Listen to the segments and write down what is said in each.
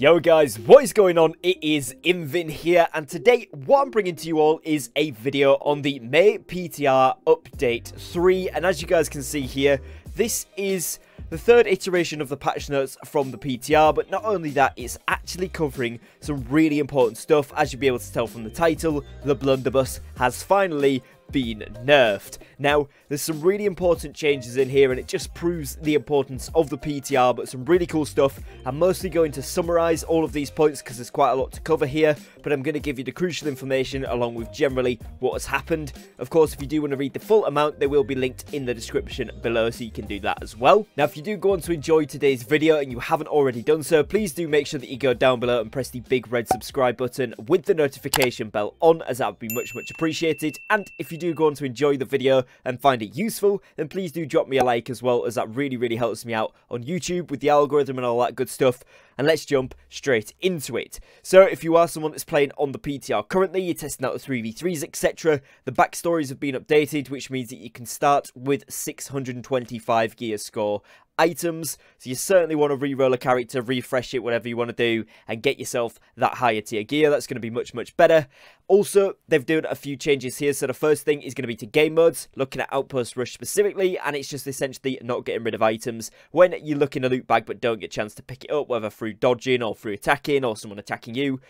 Yo guys, what is going on? It is Invin here, and today what I'm bringing to you all is a video on the May PTR Update 3, and as you guys can see here, this is the third iteration of the patch notes from the PTR, but not only that, it's actually covering some really important stuff. As you'll be able to tell from the title, the Blunderbuss has finally been nerfed. Now, there's some really important changes in here, and it just proves the importance of the PTR, but some really cool stuff. I'm mostly going to summarize all of these points because there's quite a lot to cover here, but I'm going to give you the crucial information along with generally what has happened. Of course, if you do want to read the full amount, they will be linked in the description below, so you can do that as well. Now, if you do go on to enjoy today's video and you haven't already done so, please do make sure that you go down below and press the big red subscribe button with the notification bell on, as that would be much, much appreciated. And if you do go on to enjoy the video and find it useful, then please do drop me a like as well, as that really, really helps me out on YouTube with the algorithm and all that good stuff. And let's jump straight into it. So if you are someone that's playing on the PTR currently, you're testing out the 3v3s, etc., the backstories have been updated, which means that you can start with 625 gear score items. So you certainly want to re-roll a character, refresh it, whatever you want to do, and get yourself that higher tier gear. That's going to be much, much better. Also, they've done a few changes here. So the first thing is going to be to game modes, looking at Outpost Rush specifically, and it's just essentially not getting rid of items when you look in a loot bag but don't get a chance to pick it up, whether through dodging or through attacking or someone attacking you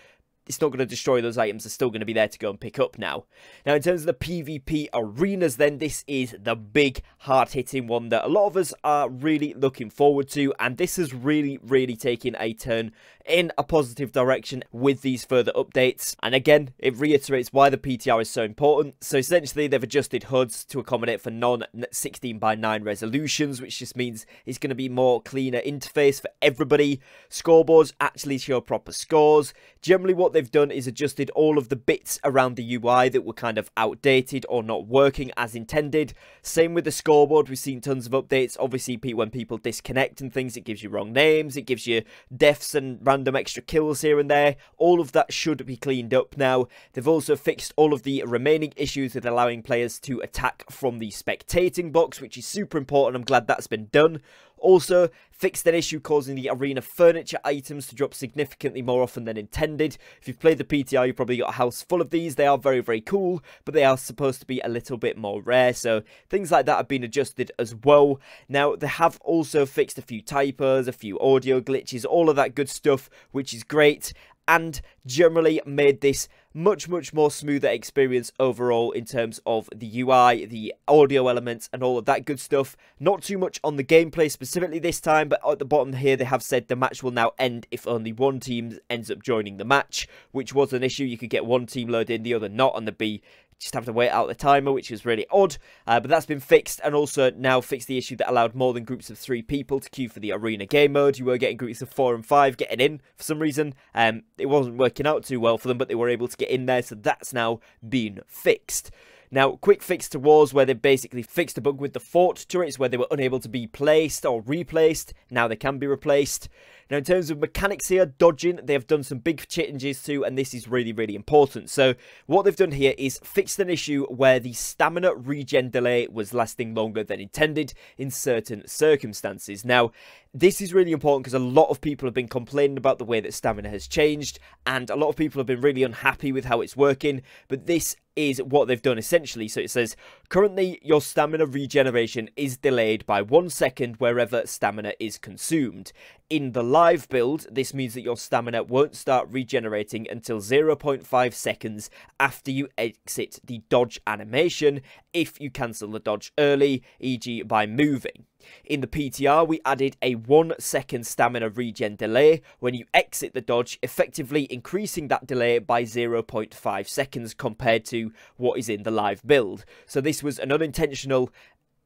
it's not going to destroy those items. They're still going to be there to go and pick up now. Now, in terms of the PvP arenas, then, this is the big, hard-hitting one that a lot of us are really looking forward to. And this has really, really taken a turn in a positive direction with these further updates. And again, it reiterates why the PTR is so important. So essentially, they've adjusted HUDs to accommodate for non-16 by 9 resolutions, which just means it's going to be more cleaner interface for everybody. Scoreboards actually show proper scores. Generally, what they've done is adjusted all of the bits around the UI that were kind of outdated or not working as intended. Same with the scoreboard, we've seen tons of updates. Obviously, when people disconnect and things, it gives you wrong names, it gives you deaths and random extra kills here and there. All of that should be cleaned up now. They've also fixed all of the remaining issues with allowing players to attack from the spectating box, which is super important. I'm glad that's been done. Also, fixed an issue causing the arena furniture items to drop significantly more often than intended. If you've played the PTR, you've probably got a house full of these. They are very, very cool, but they are supposed to be a little bit more rare. So things like that have been adjusted as well. Now, they have also fixed a few typos, a few audio glitches, all of that good stuff, which is great and generally made this much much more smoother experience overall in terms of the UI, the audio elements and all of that good stuff. Not too much on the gameplay specifically this time, but at the bottom here they have said the match will now end if only one team ends up joining the match, which was an issue. You could get one team loaded in, the other not, and there'd be just have to wait out the timer, which is really odd. Uh, but that's been fixed, and also now fixed the issue that allowed more than groups of three people to queue for the arena game mode. You were getting groups of four and five getting in for some reason. Um, it wasn't working out too well for them, but they were able to get in there, so that's now been fixed. Now, quick fix to wars where they basically fixed a bug with the fort turrets where they were unable to be placed or replaced. Now they can be replaced. Now, in terms of mechanics here, dodging, they have done some big changes too, and this is really, really important. So, what they've done here is fixed an issue where the stamina regen delay was lasting longer than intended in certain circumstances. Now, this is really important because a lot of people have been complaining about the way that stamina has changed, and a lot of people have been really unhappy with how it's working. But this is what they've done essentially. So it says, currently your stamina regeneration is delayed by one second wherever stamina is consumed. In the live build, this means that your stamina won't start regenerating until 0.5 seconds after you exit the dodge animation if you cancel the dodge early, e.g. by moving. In the PTR, we added a 1 second stamina regen delay when you exit the dodge, effectively increasing that delay by 0.5 seconds compared to what is in the live build. So this was an unintentional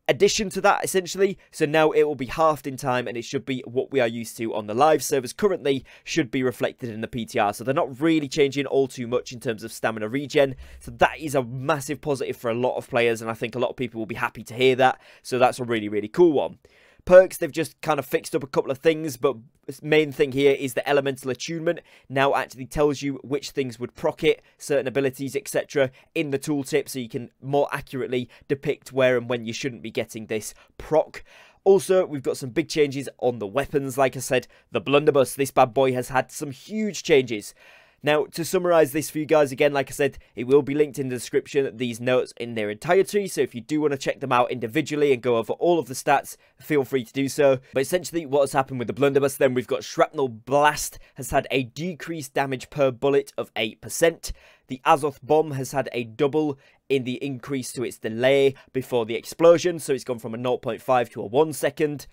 addition to that essentially. So now it will be halved in time and it should be what we are used to on the live servers currently should be reflected in the PTR so they're not really changing all too much in terms of stamina regen. So that is a massive positive for a lot of players and I think a lot of people will be happy to hear that. So that's a really really cool one Perks, they've just kind of fixed up a couple of things, but main thing here is the elemental attunement now actually tells you which things would proc it, certain abilities, etc. in the tooltip, so you can more accurately depict where and when you shouldn't be getting this proc. Also, we've got some big changes on the weapons. Like I said, the blunderbuss, this bad boy has had some huge changes. Now, to summarise this for you guys, again, like I said, it will be linked in the description, these notes in their entirety, so if you do want to check them out individually and go over all of the stats, feel free to do so. But essentially, what has happened with the blunderbuss, then we've got Shrapnel Blast has had a decreased damage per bullet of 8%. The Azoth Bomb has had a double in the increase to its delay before the explosion, so it's gone from a 0.5 to a 1 second.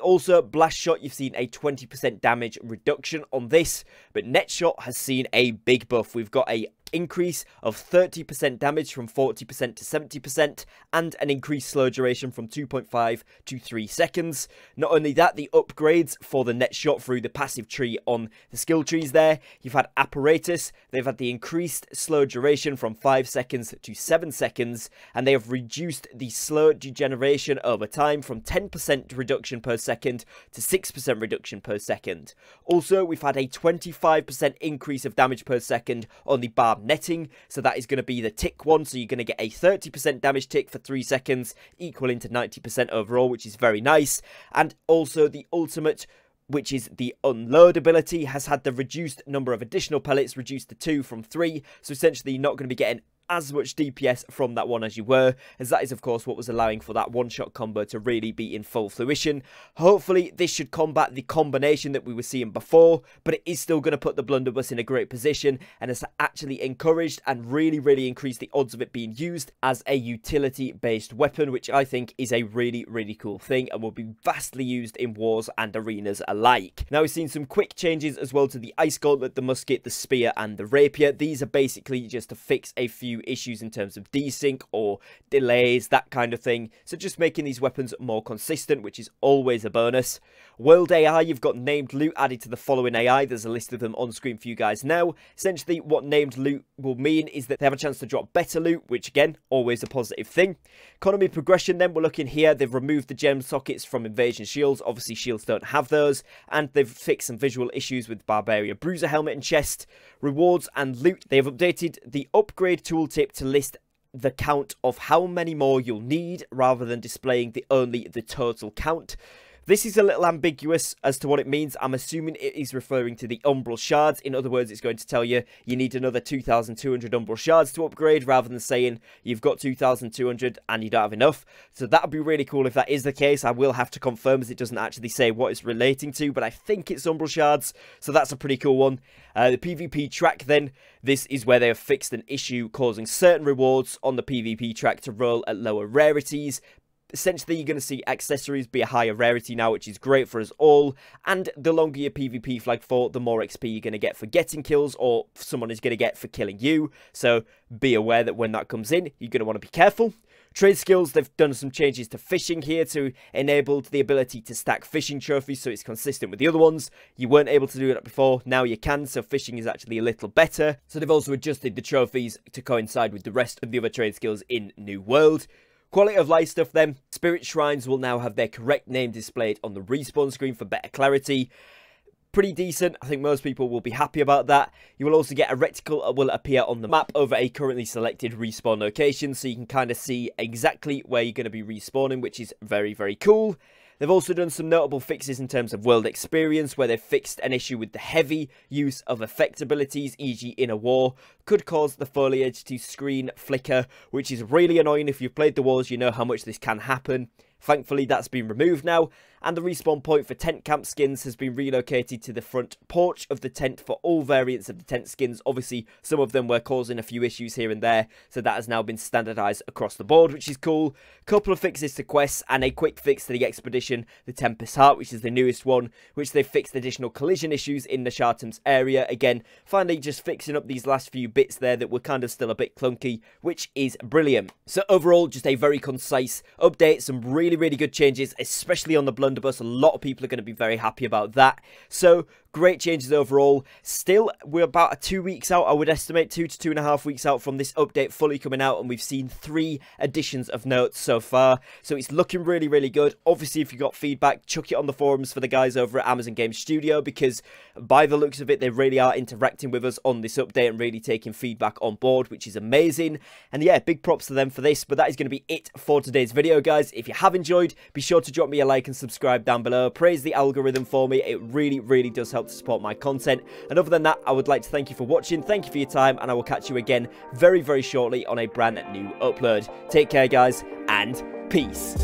Also, Blast Shot, you've seen a 20% damage reduction on this, but Net Shot has seen a big buff. We've got a increase of 30% damage from 40% to 70% and an increased slow duration from 2.5 to 3 seconds. Not only that, the upgrades for the net shot through the passive tree on the skill trees there. You've had apparatus, they've had the increased slow duration from 5 seconds to 7 seconds and they have reduced the slow degeneration over time from 10% reduction per second to 6% reduction per second. Also, we've had a 25% increase of damage per second on the barb netting. So that is going to be the tick one. So you're going to get a 30% damage tick for 3 seconds, equaling to 90% overall, which is very nice. And also the ultimate which is the unload ability, has had the reduced number of additional pellets reduced to 2 from 3, so essentially you're not going to be getting as much DPS from that one as you were, as that is of course what was allowing for that one-shot combo to really be in full fruition. Hopefully this should combat the combination that we were seeing before, but it is still going to put the blunderbuss in a great position and has actually encouraged and really, really increased the odds of it being used as a utility-based weapon, which I think is a really, really cool thing and will be vastly used in wars and arenas alike. Now we've seen some quick changes as well to the Ice Gauntlet, the Musket, the Spear and the Rapier. These are basically just to fix a few issues in terms of desync or delays, that kind of thing. So just making these weapons more consistent, which is always a bonus. World AI, you've got named loot added to the following AI. There's a list of them on screen for you guys now. Essentially, what named loot will mean is that they have a chance to drop better loot, which again, always a positive thing. Economy progression then, we're looking here. They've removed the gem sockets from invasion shields. Obviously, shields don't have those. And they've fixed some visual issues with Barbarian Bruiser helmet and chest. Rewards and loot. They have updated the upgrade tooltip to list the count of how many more you'll need rather than displaying the only the total count. This is a little ambiguous as to what it means. I'm assuming it is referring to the Umbral Shards. In other words, it's going to tell you you need another 2,200 Umbral Shards to upgrade rather than saying you've got 2,200 and you don't have enough. So that would be really cool if that is the case. I will have to confirm as it doesn't actually say what it's relating to, but I think it's Umbral Shards. So that's a pretty cool one. Uh, the PvP track then, this is where they have fixed an issue causing certain rewards on the PvP track to roll at lower rarities essentially you're going to see accessories be a higher rarity now, which is great for us all. And the longer your PvP flag for, the more XP you're going to get for getting kills or someone is going to get for killing you. So be aware that when that comes in, you're going to want to be careful. Trade skills, they've done some changes to fishing here to enable the ability to stack fishing trophies so it's consistent with the other ones. You weren't able to do that before, now you can, so fishing is actually a little better. So they've also adjusted the trophies to coincide with the rest of the other trade skills in New World. Quality of life stuff then. Spirit Shrines will now have their correct name displayed on the respawn screen for better clarity. Pretty decent. I think most people will be happy about that. You will also get a reticle that will appear on the map over a currently selected respawn location. So you can kind of see exactly where you're going to be respawning, which is very, very cool. They've also done some notable fixes in terms of world experience, where they've fixed an issue with the heavy use of effect abilities, e.g. in a war, could cause the foliage to screen flicker, which is really annoying. If you've played the wars, you know how much this can happen. Thankfully, that's been removed now, and the respawn point for tent camp skins has been relocated to the front porch of the tent for all variants of the tent skins. Obviously, some of them were causing a few issues here and there, so that has now been standardized across the board, which is cool. Couple of fixes to quests and a quick fix to the expedition, the Tempest Heart, which is the newest one, which they've fixed additional collision issues in the Shartums area. Again, finally just fixing up these last few bits there that were kind of still a bit clunky, which is brilliant. So overall, just a very concise update, some really, really good changes, especially on the blood blunderbuss. A lot of people are going to be very happy about that. So great changes overall. Still, we're about two weeks out, I would estimate, two to two and a half weeks out from this update fully coming out, and we've seen three additions of notes so far. So it's looking really, really good. Obviously, if you got feedback, chuck it on the forums for the guys over at Amazon Game Studio, because by the looks of it, they really are interacting with us on this update and really taking feedback on board, which is amazing. And yeah, big props to them for this, but that is going to be it for today's video, guys. If you have enjoyed, be sure to drop me a like and subscribe down below. Praise the algorithm for me. It really, really does help to support my content. And other than that, I would like to thank you for watching. Thank you for your time, and I will catch you again very, very shortly on a brand new upload. Take care, guys, and peace.